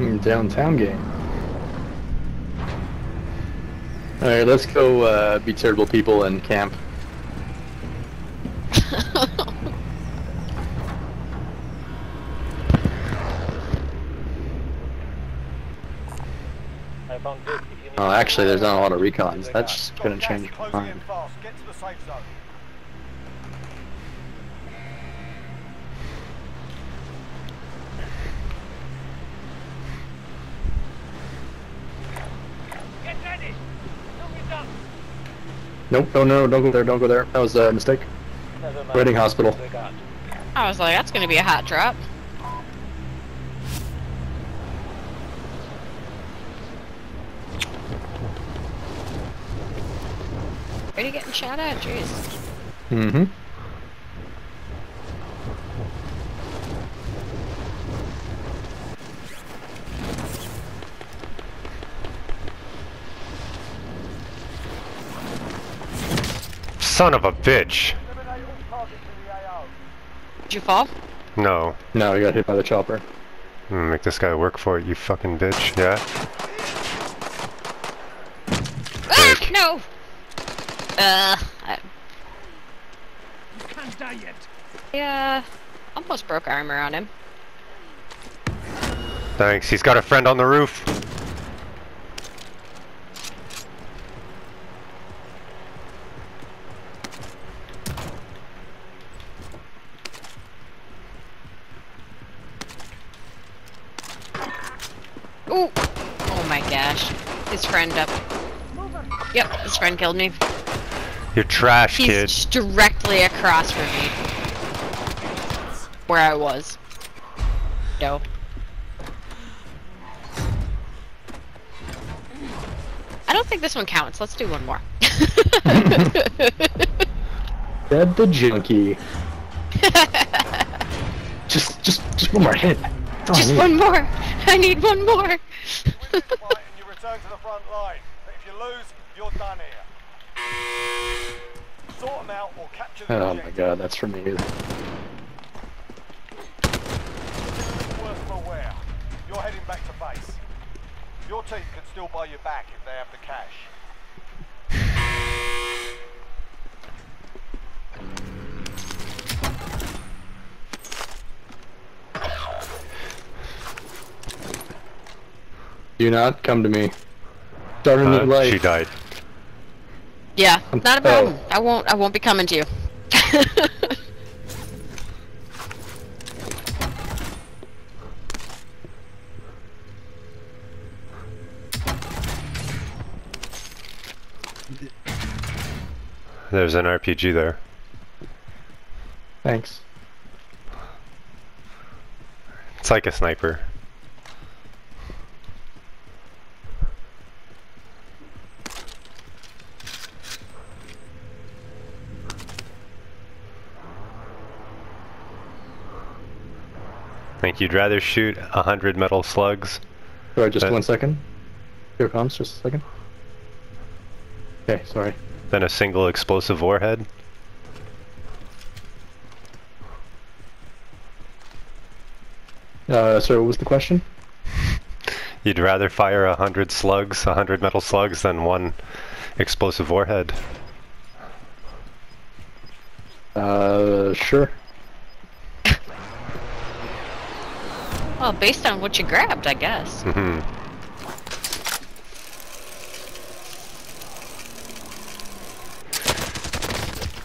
Mm, Downtown game. Alright, let's go uh, be terrible people and camp. I found Vic. If you need Oh, actually, there's not a lot of recons. That's gonna Got change gas my closing in mind. fast. Get to the safe zone. Get ready. Don't get up. Nope, no, no, don't go there, don't go there. That was a mistake. Never. Reading Hospital. I was like, that's gonna be a hot drop. Are you getting shot at? Jeez. Mm-hmm. Son of a bitch. Eliminate all targets in the AO. Did you fall? No. No, he got hit by the chopper. Make this guy work for it, you fucking bitch. Yeah? Ah, no! Uh, I, You can't die yet. yeah, almost broke armor on him. Thanks, he's got a friend on the roof. Ooh! Oh my gosh. His friend up. Yep, his friend killed me. You're trash, He's kid. just directly across from me. Where I was. No. I don't think this one counts. Let's do one more. Dead the junkie. just, just, just one more hit. That's Just one more. I need one more. Win this fight and you return to the front line. But if you lose, you're done here. Sort them out or capture the Oh my god, that's for me. Worse for wear. You're heading back to base. Your team can still buy you back if they have the cash. Do not come to me. Start a new Uh, life. she died. Yeah, not a problem. I won't. I won't be coming to you. There's an RPG there. Thanks. It's like a sniper. You'd rather shoot a hundred metal slugs? Sorry, just Uh, one second. Here comes, just a second. Okay, sorry. than a single explosive warhead? Uh, so what was the question? You'd rather fire a hundred slugs, a hundred metal slugs, than one explosive warhead? Uh, sure. Well, based on what you grabbed, I guess. hmm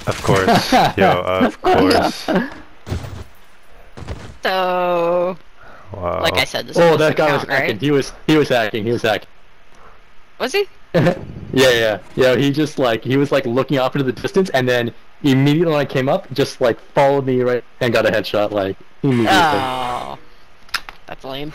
Of course. Yo, of course. So, Wow. like I said, this Oh, that guy was count, hacking. right? He was, he was hacking. He was hacking. Was he? yeah, yeah, yeah. He just like he was like looking off into the distance, and then immediately when I came up, just like followed me right and got a headshot like immediately. Oh, that's lame.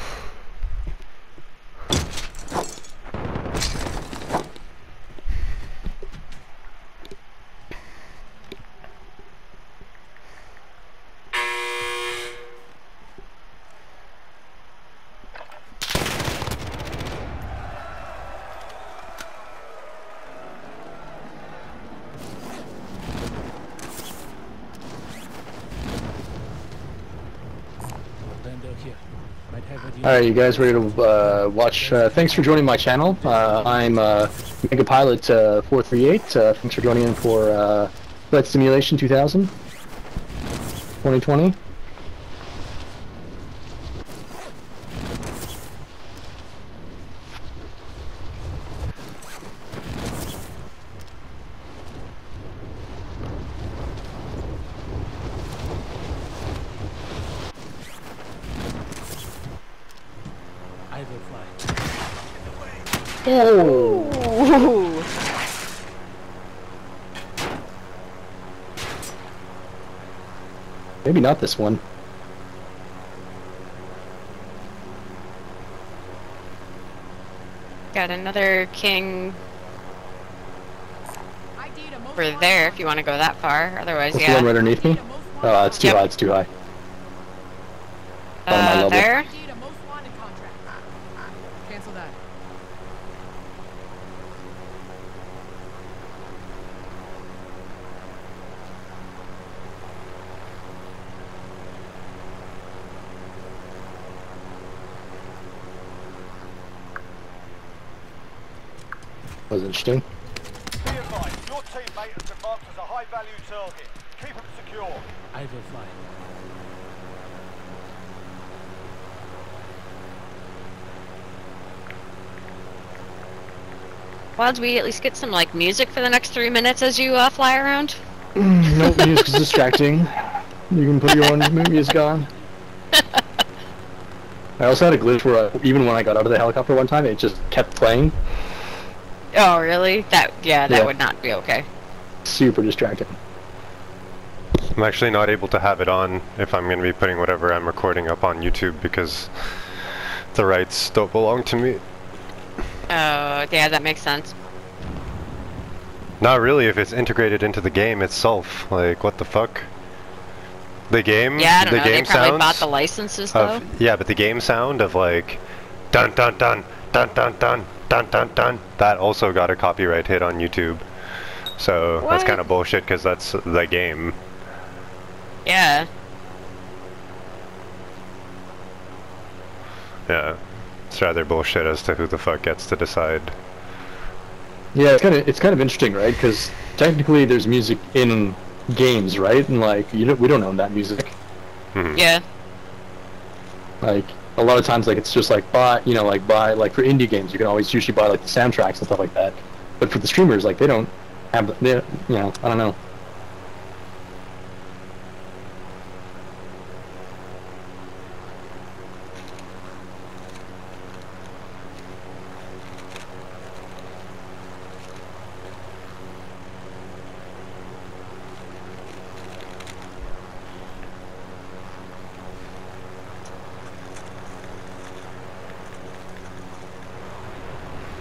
Lando here. All right, you guys ready to uh, watch? Uh, thanks for joining my channel. Uh, I'm uh, Mega Pilot uh, 438. Uh, thanks for joining in for uh, Flight Simulation 2000 2020. I will fly. Ooh. Maybe not this one. Got another king over there if you want to go that far. Otherwise, What's the one yeah. right underneath me? Oh, it's too Yep. high. It's too high. on Uh, there. Need a most wanted contract. Cancel that. Was interesting. Be advised, your teammate has been marked as a high-value target. Keep him secure. I will fly. Well, do we at least get some like music for the next three minutes as you uh, fly around? nope, music's distracting. You can put your own mu- music on. I also had a glitch where uh, even when I got out of the helicopter one time, it just kept playing. Oh, really? That yeah, that Yeah. would not be okay. Super distracting. I'm actually not able to have it on if I'm going to be putting whatever I'm recording up on YouTube because the rights don't belong to me. Oh, yeah, that makes sense. Not really if it's integrated into the game itself. Like, what the fuck? The game, Yeah, I don't the know. They probably bought the licenses though. of yeah, but the game sound of like dun dun dun dun dun dun dun dun dun that also got a copyright hit on YouTube. So that's kind of bullshit because that's the game. Yeah. Yeah, it's rather bullshit as to who the fuck gets to decide. Yeah, it's kind of it's kind of interesting, right? Because technically, there's music in games, right? And like, you know, we don't own that music. Mhm. Yeah. Like a lot of times, like it's just like buy, you know, like buy like for indie games, you can always usually buy like the soundtracks and stuff like that. But for the streamers, like they don't have, the, you know, I don't know.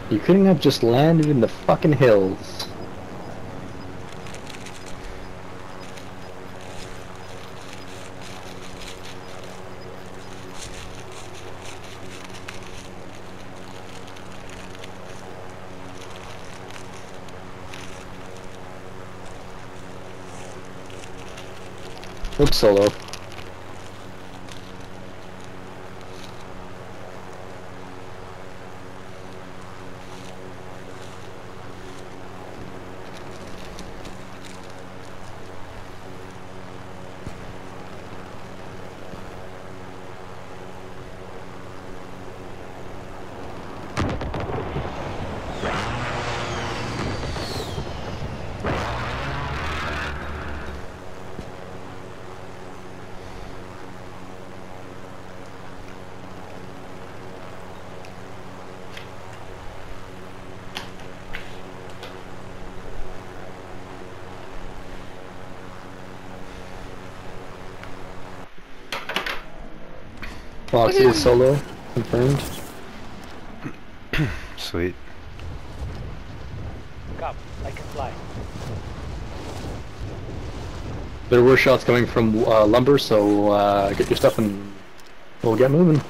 You couldn't have just landed in the fucking hills. Oops, solo. Foxy is solo, confirmed. Sweet. Come, I can fly. There were shots coming from uh, lumber, so uh, get your stuff and we'll get moving.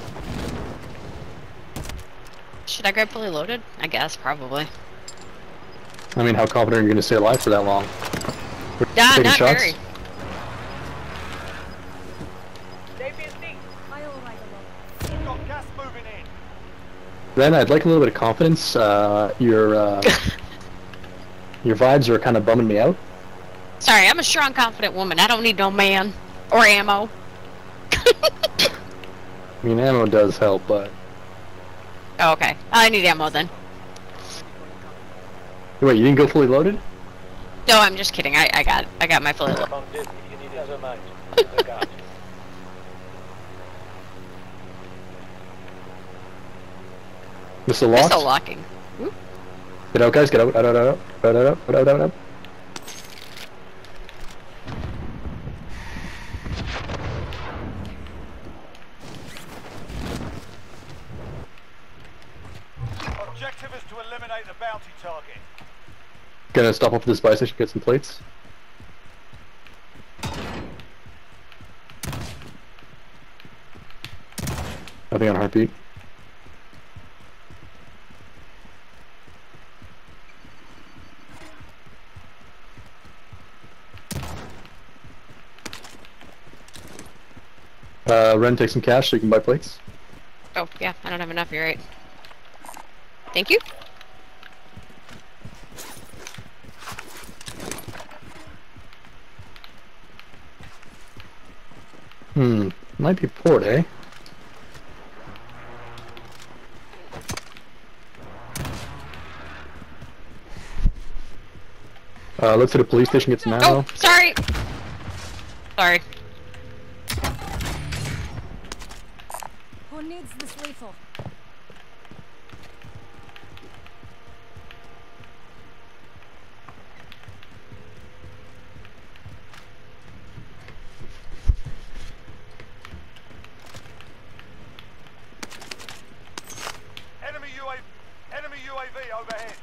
Should I grab fully loaded? I guess probably. I mean, how confident are you going to stay alive for that long? We're Yeah, not shots? very. Stay busy. I will ride alone. You've got gas moving in. Then I'd like a little bit of confidence. Uh, your uh, your vibes are kind of bumming me out. Sorry, I'm a strong, confident woman. I don't need no man or ammo. I mean, ammo does help, but Oh, okay. I need ammo then. wait, you didn't go fully loaded? No, I'm just kidding. I, I got I got my fully loaded. On duty if you need other mate. Look out. Missile locked. still locking. Hmm? Get out, guys. Get out. Out, out, out, out, out, out, out, out, out, out. Objective is to eliminate the bounty target. Gonna stop off at this buy station, get some plates. Nothing on heartbeat. Uh, Ren, take some cash so you can buy plates. Oh, yeah. I don't have enough. You're right. Thank you. Hmm, might be port, eh? Uh, let's hit a police station, get some ammo. Oh, sorry. Sorry. Who needs this rifle? Enemy UAV, enemy UAV overhead.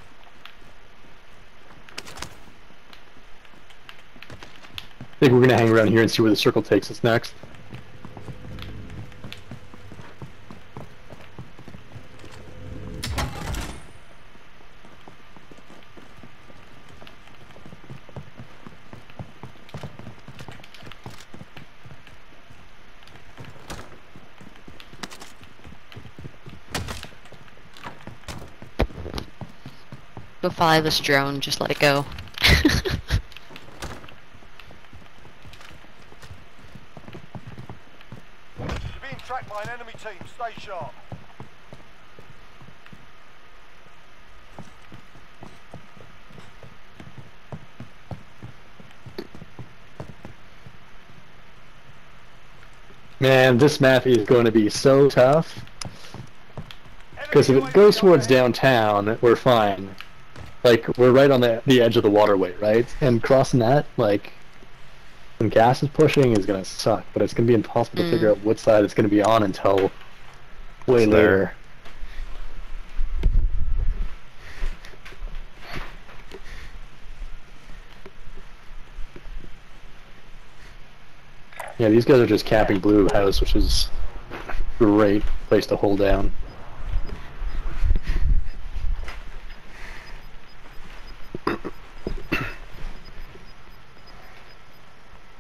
I think we're gonna hang around here and see where the circle takes us next. Go follow this drone. Just let it go. You're being tracked by an enemy team. Stay sharp. Man, this map is going to be so tough. Because if it goes towards downtown, we're fine. Like, we're right on the, the edge of the waterway, right? And crossing that, like, when gas is pushing is gonna suck, but it's gonna be impossible to Mm. figure out what side it's gonna be on until way It's later. Yeah, these guys are just capping Blue House, which is a great place to hold down.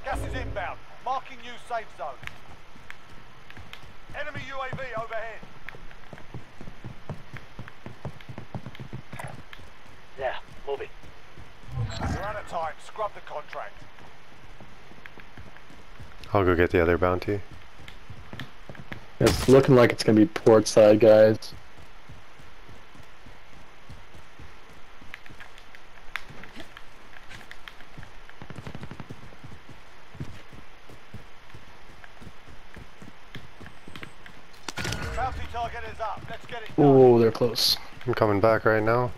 Gas is inbound. Marking new safe zone. Enemy UAV overhead. Yeah, move it. You're out of time. Scrub the contract. I'll go get the other bounty. It's looking like it's gonna be port side, guys. Bounty target is up. Let's get it. Oh, they're close. I'm coming back right now.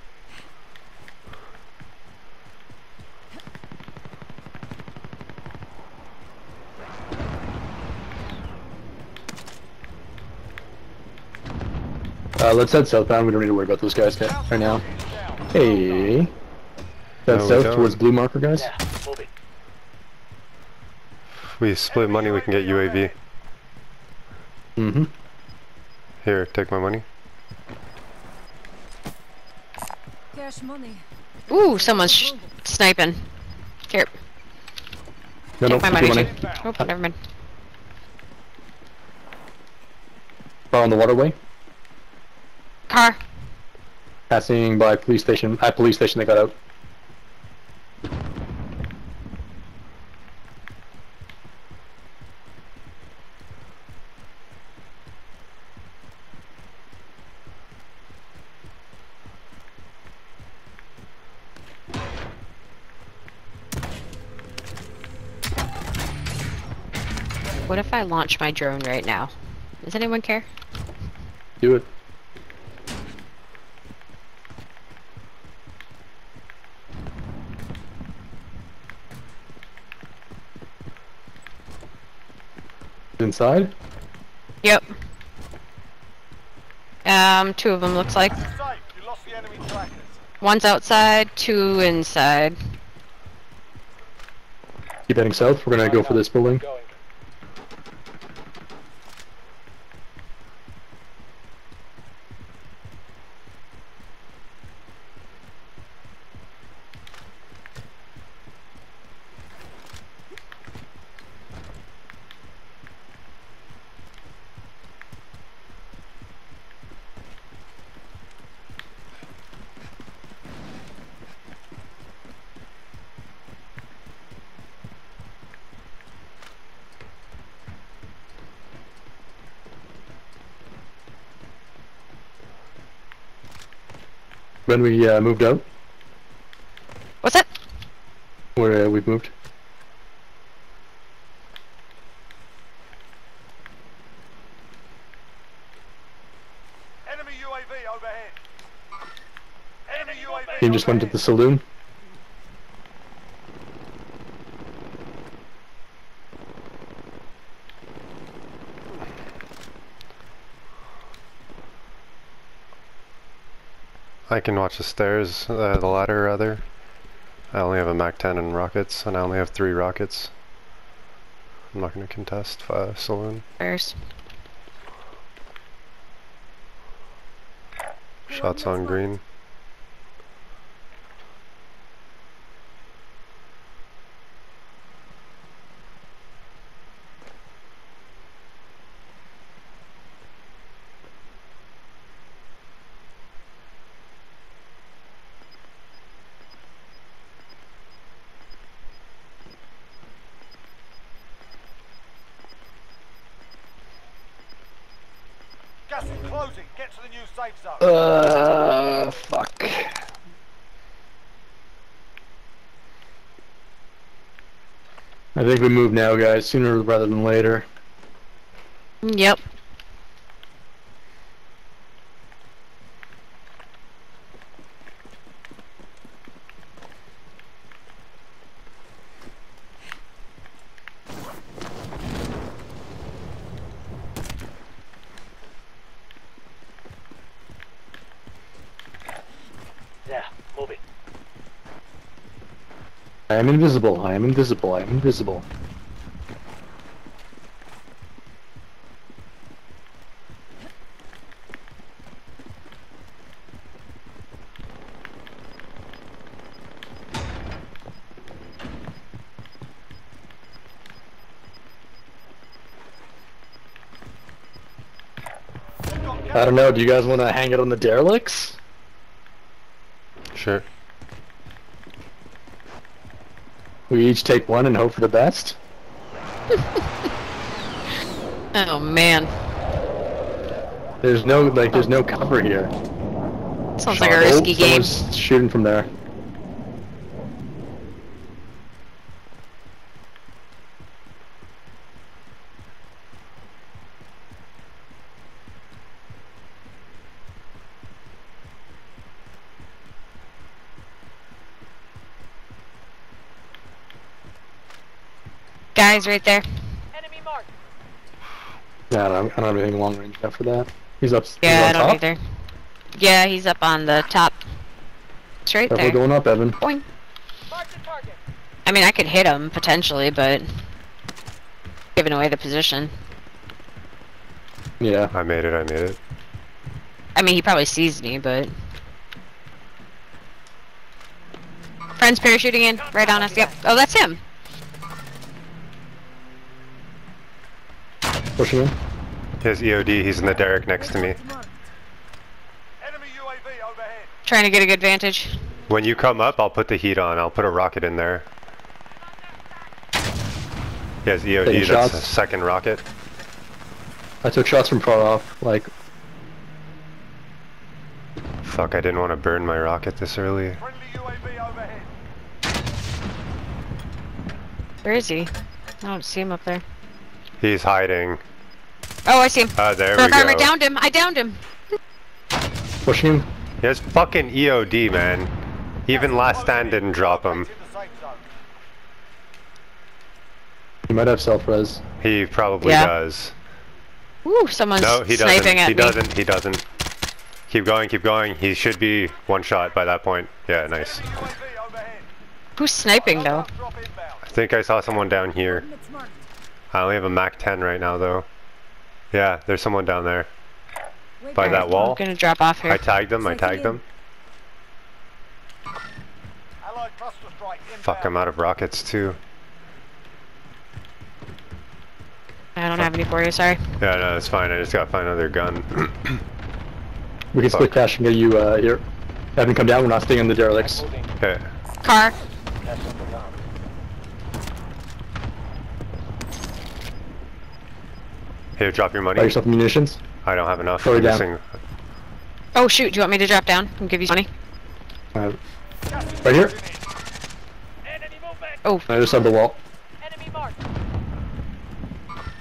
Uh, let's head southbound. We don't need to worry about those guys right now. Target is down. Hey. No, That's we south don't. towards blue marker, guys. Yeah. If we split money, we can get UAV. Mm-hmm. Here, take my money. Cash money. Ooh, someone's sh sniping. Here, No, no, take my take money. your money. Oh, never mind. car on the waterway, Car. passing by police station. At police station, they got out. What if I launch my drone right now? Does anyone care? Do it. Inside? Yep. Um, two of them looks like. You lost the enemy. One's outside, two inside. Keep heading south. We're gonna go for this building. When we uh, moved out, What's that? where uh, we've moved. Enemy UAV overhead. Enemy UAV. He just went to the saloon. Can watch the stairs, uh, the ladder rather. I only have a MAC-10 and rockets, and I only have three rockets. I'm not going to contest uh, Saloon. Where's? Shots on green. Is. Get to the new safe zone. Uh, fuck. I think we move now, guys. Sooner rather than later. Yep. There, moving. I am invisible. I am invisible. I am invisible. I don't know. Do you guys want to hang it on the derelicts? Sure. We each take one and hope for the best. Oh man. There's no like, there's no cover here. Sounds like a risky game. someone's shooting from there. Guys, right there. Enemy marked. Yeah, I don't, I don't have anything long range after that. He's up. he's Yeah, I don't top. either. Yeah, he's up on the top. Straight Careful there. going up, Evan. Boing. Mark the target. I mean, I could hit him potentially, but giving away the position. Yeah. I made it, I made it. I mean, he probably sees me, but. Friends parachuting in, right on us. Yep. Oh, that's him. Pushing him. His EOD, he's in the derrick next to me. Enemy UAV overhead. Trying to get a good vantage. When you come up, I'll put the heat on. I'll put a rocket in there. He has EOD, Taking that's shots. a second rocket. I took shots from far off. Like, Fuck, I didn't want to burn my rocket this early. Friendly UAV overhead. Where is he? I don't see him up there. He's hiding. Oh, I see him. Ah, there Broke we armor, go. downed him. I downed him. pushing him. He has fucking EOD, man. Even last stand didn't drop him. In the safe zone. He might have self res. He probably Yeah. does. Ooh, someone's No, he doesn't. sniping at He me. doesn't. He doesn't. Keep going, keep going. He should be one shot by that point. Yeah, nice. Enemy UAV overhead. Who's sniping though? I think I saw someone down here. Coordinates marked. I only have a MAC 10 right now, though. Yeah, there's someone down there. Wait By for that wall. I'm gonna drop off here. I tagged them, I tagged them. Allied cluster strike inbound. Fuck, I'm out of rockets, too. I don't have any for you, sorry. Yeah, no, it's fine. I just gotta find another gun. We can split Fuck. cash and get you uh, here. Have him come down. We're not staying in the derelicts. okay. Car. Here, drop your money. Buy money. yourself munitions. I don't have enough. Throw it I'm down. missing- Oh shoot, do you want me to drop down and give you money? Uh, right here. Enemy movement. Oh, I just on the wall. Enemy marked.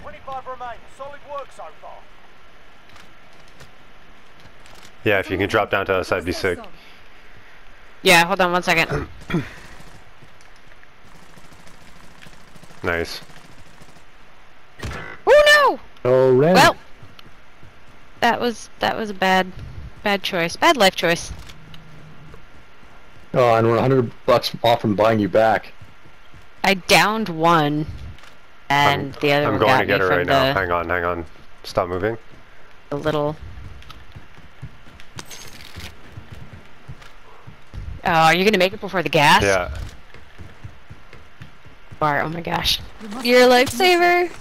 25 remain. Solid work so far. Yeah, if you can drop down to us, that'd be sick. yeah, hold on one second. Nice. Well, that was, that was a bad, bad choice. Bad life choice. Oh, and we're 100 bucks off from buying you back. I downed one, and the other I'm one going got to get me her from right the, now. Hang on, hang on. Stop moving. A little... Oh, are you gonna make it before the gas? Yeah. Bar, oh my gosh. You must You're a protect the missile. lifesaver.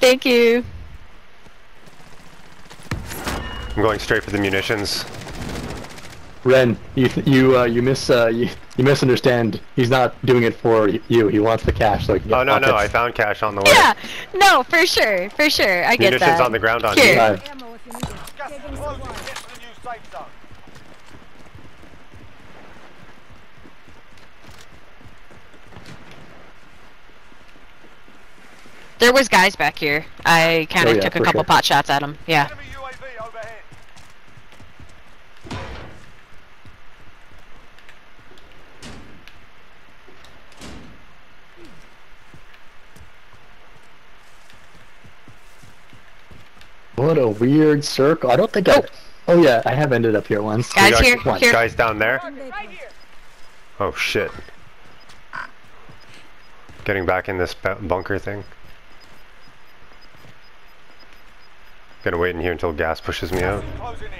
Thank you. I'm going straight for the munitions. Ren, you you uh, you miss uh, you, you misunderstand. He's not doing it for you. He wants the cash so he can get Oh, no, no, I found cash on the way. Yeah, no, for sure, for sure. I get Munitions that. on the ground on Here. me. Five. Ammo if you need it. Gas Taking is closing. supplies. Get to the new safe zone. There was guys back here. I kind Oh, of yeah, took a couple sure. pot shots at them. Yeah. Enemy UAV overhead. What a weird circle. I don't think I. Oh. oh yeah, I have ended up here once. Guys got here, one. here. Guys down there. Monday Right post. here. Oh shit. Getting back in this bunker thing. Gonna wait in here until gas pushes me out. Closing in.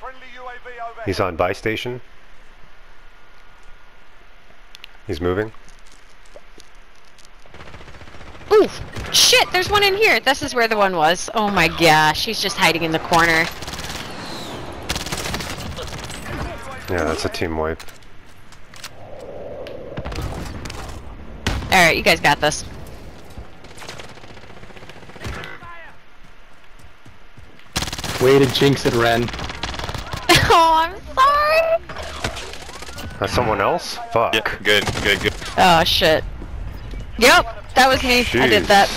Friendly UAV overhead. He's on buy station. He's moving. Ooh, shit! There's one in here. This is where the one was. Oh my gosh, he's just hiding in the corner. Yeah, that's a team wipe. All right, you guys got this. Way to jinx it, Ren. oh, I'm sorry. That's someone else? Fuck. Yeah, good, good, good. Oh shit. Yep, that was me. I did that.